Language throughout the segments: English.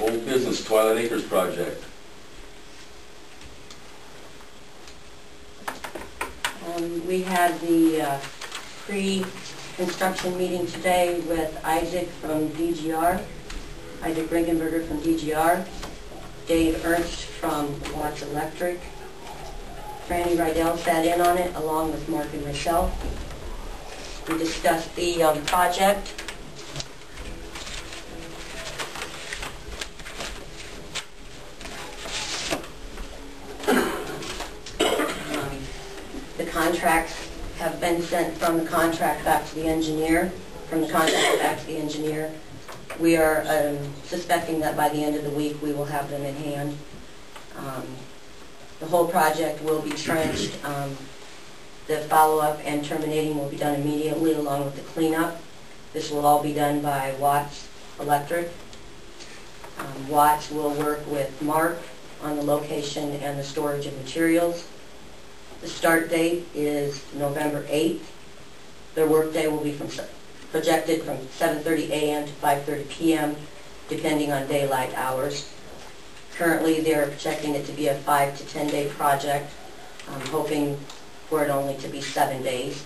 Old business, Twilight Acres project. Um, We had the uh, pre-construction meeting today with Isaac from DGR, Isaac Ringenberger from DGR, Dave Ernst from Watts Electric. Franny Rydell sat in on it along with Mark and myself. We discussed the um, project. Um, The contracts have been sent from the contract back to the engineer, from the contractor back to the engineer. We are um, suspecting that by the end of the week, we will have them in hand. Um, The whole project will be trenched. Um, The follow-up and terminating will be done immediately along with the cleanup. This will all be done by Watts Electric. Um, Watts will work with Mark on the location and the storage of materials. The start date is November 8th. Their workday will be from, projected from 7:30 a.m. to 5:30 p.m., depending on daylight hours. Currently, they're projecting it to be a 5 to 10-day project, I'm hoping for it only to be seven days.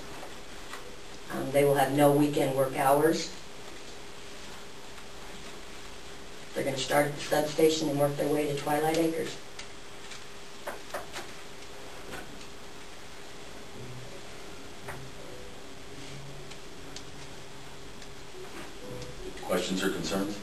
Um, They will have no weekend work hours. They're going to start at the substation and work their way to Twilight Acres. Questions or concerns?